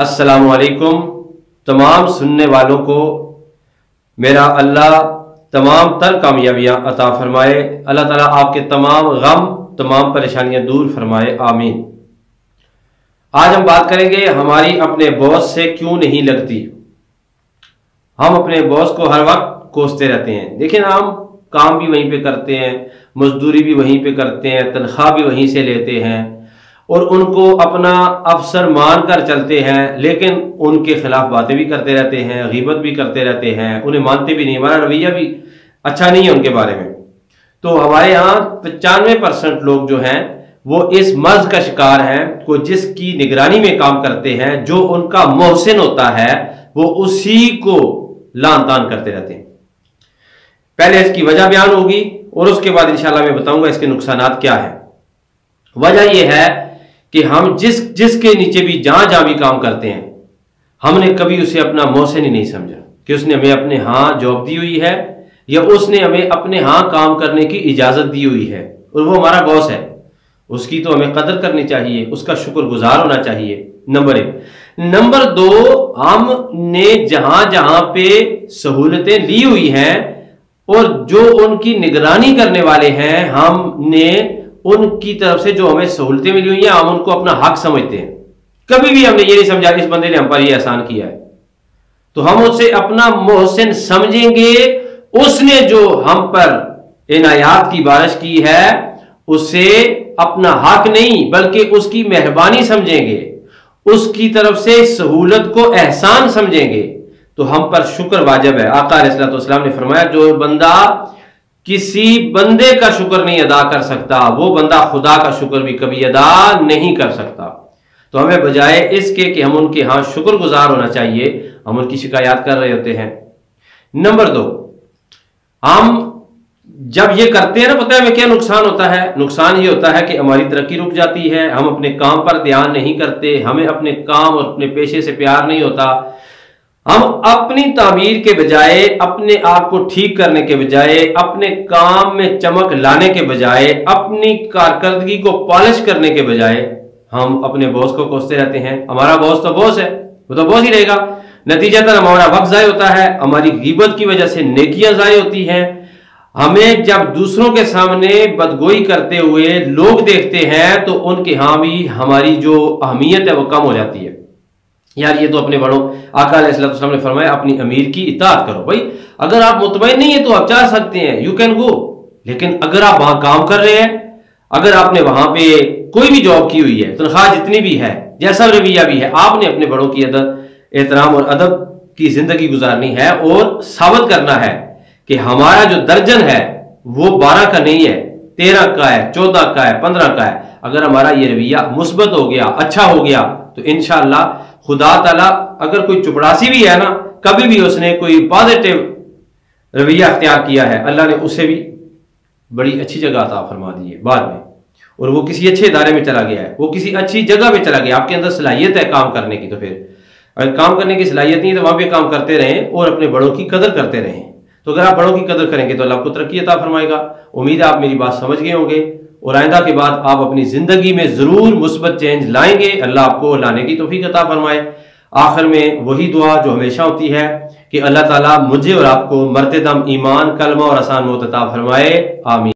السلام علیکم۔ تمام سننے والوں کو میرا اللہ تمام تر کامیابیاں عطا فرمائے۔ اللہ تعالیٰ آپ کے تمام غم، تمام پریشانیاں دور فرمائے۔ آمین۔ آج ہم بات کریں گے ہماری اپنے باس سے کیوں نہیں لگتی۔ ہم اپنے باس کو ہر وقت کوستے رہتے ہیں۔ دیکھیں ہم کام بھی وہیں پہ کرتے ہیں، مزدوری بھی وہیں پہ کرتے ہیں، تنخواہ بھی وہیں سے لیتے ہیں۔ اور ان کو اپنا افسر مان کر چلتے ہیں، لیکن ان کے خلاف باتیں بھی کرتے رہتے ہیں، غیبت بھی کرتے رہتے ہیں، انہیں مانتے بھی نہیں، ہمارا رویہ بھی اچھا نہیں ہے ان کے بارے میں۔ تو ہمارے یہاں پچانوے پرسنٹ لوگ جو ہیں، وہ اس مرض کا شکار ہیں کو جس کی نگرانی میں کام کرتے ہیں، جو ان کا محسن ہوتا ہے، وہ اسی کو لان تان کرتے رہتے ہیں۔ پہلے اس کی وجہ بیان ہوگی اور اس کے بعد انشاءاللہ میں بتاؤں گا اس کے نقصانات کیا ہے وجہ یہ ہے کہ ہم جس جس کے نیچے بھی جہاں جہاں بھی کام کرتے ہیں، ہم نے کبھی اسے اپنا محسن ہی نہیں سمجھا کہ اس نے ہمیں اپنے ہاں جاب دی ہوئی ہے یا اس نے ہمیں اپنے ہاں کام کرنے کی اجازت دی ہوئی ہے۔ اور وہ ہمارا باس ہے۔ اس کی تو ہمیں قدر کرنی چاہیے، اس کا شکر گزار ہونا چاہیے۔ نمبر ایک۔ نمبر دو، ہم نے جہاں جہاں پہ سہولتیں لی ہوئی ہیں اور جو ان کی نگرانی کرنے والے ہیں، ہم نے ان کی طرف سے جو ہمیں سہولتیں ملی ہوئی ہیں، ہم ان کو اپنا حق سمجھتے ہیں۔ کبھی بھی ہم نے یہ نہیں سمجھا اس بندے نے ہم پر یہ احسان کیا ہے۔ تو ہم اسے اپنا محسن سمجھیں گے۔ اس نے جو ہم پر عنایات کی بارش کی ہے، اسے اپنا حق نہیں، بلکہ اس کی مہربانی سمجھیں گے۔ اس کی طرف سے سہولت کو احسان سمجھیں گے۔ تو ہم پر شکر واجب ہے۔ آقا علیہ السلام نے فرمایا، جو بندہ کسی بندے کا شکر نہیں ادا کر سکتا، وہ بندہ خدا کا شکر بھی کبھی ادا نہیں کر سکتا۔ تو ہمیں بجائے اس کے کہ ہم ان کے ہاں شکر گزار ہونا چاہیے، ہم ان کی شکایات کر رہے ہوتے ہیں۔ نمبر دو، ہم جب یہ کرتے ہیں نا، پتہ ہے ہمیں کیا نقصان ہوتا ہے؟ نقصان یہ ہوتا ہے کہ ہماری ترقی رک جاتی ہے، ہم اپنے کام پر دھیان نہیں کرتے، ہمیں اپنے کام اور اپنے پیشے سے پیار نہیں ہوتا۔ ہم اپنی تعمیر کے بجائے، اپنے آپ کو ٹھیک کرنے کے بجائے، اپنے کام میں چمک لانے کے بجائے، اپنی کارکردگی کو پالش کرنے کے بجائے ہم اپنے بوس کو کوستے رہتے ہیں۔ ہمارا بوس تو بوس ہے، وہ تو بوس ہی رہے گا۔ نتیجہ تر ہمارا وقت ضائع ہوتا ہے، ہماری غیبت کی وجہ سے نیکیاں ضائع ہوتی ہیں۔ ہمیں جب دوسروں کے سامنے بدگوئی کرتے ہوئے لوگ دیکھتے ہیں تو ان کے ہاں بھی ہماری جو اہمیت ہے وہ کم ہو جاتی ہے۔ یار یہ تو اپنے بڑوں، آقا علیہ السلام نے فرمایا، اپنی امیر کی اطاعت کرو۔ بھائی، اگر آپ مطمئن نہیں ہیں تو آپ چاہ سکتے ہیں یو کین گو لیکن اگر آپ وہاں کام کر رہے ہیں، اگر آپ نے وہاں پہ کوئی بھی جاب کی ہوئی ہے، تنخواہ جتنی بھی ہے، جیسا رویہ بھی ہے، آپ نے اپنے بڑوں کی ادب، احترام اور ادب کی زندگی گزارنی ہے اور ثابت کرنا ہے کہ ہمارا جو درجن ہے، وہ بارہ کا نہیں ہے، تیرہ کا ہے، چودہ کا ہے، پندرہ کا ہے۔ اگر ہمارا یہ رویہ مثبت ہو گیا اچھا ہو گیا، تو انشاءاللہ خدا تعالیٰ اگر کوئی چپڑاسی بھی ہے نا، کبھی بھی اس نے کوئی پازیٹیو رویہ اختیار کیا ہے، اللہ نے اسے بھی بڑی اچھی جگہ عطا فرما دی ہے بعد میں۔ اور وہ کسی اچھے ادارے میں چلا گیا ہے، وہ کسی اچھی جگہ پہ چلا گیا، آپ کے اندر صلاحیت ہے کام کرنے کی تو پھر۔ اگر کام کرنے کی صلاحیت نہیں ہے تو وہاں پہ کام کرتے رہیں اور اپنے بڑوں کی قدر کرتے رہیں۔ تو اگر آپ بڑوں کی قدر کریں گے تو اللہ کو ترقی عطا فرمائے گا۔ امید ہے آپ میری بات سمجھ گئے ہوں گے۔ اور آئندہ کے بعد آپ اپنی زندگی میں ضرور مثبت چینج لائیں گے، اللہ آپ کو لانے کی توفیق عطا فرمائے۔ آخر میں وہی دعا جو ہمیشہ ہوتی ہے کہ اللہ تعالیٰ مجھے اور آپ کو مرتے دم ایمان، کلمہ اور آسان موت عطا فرمائے۔ آمین۔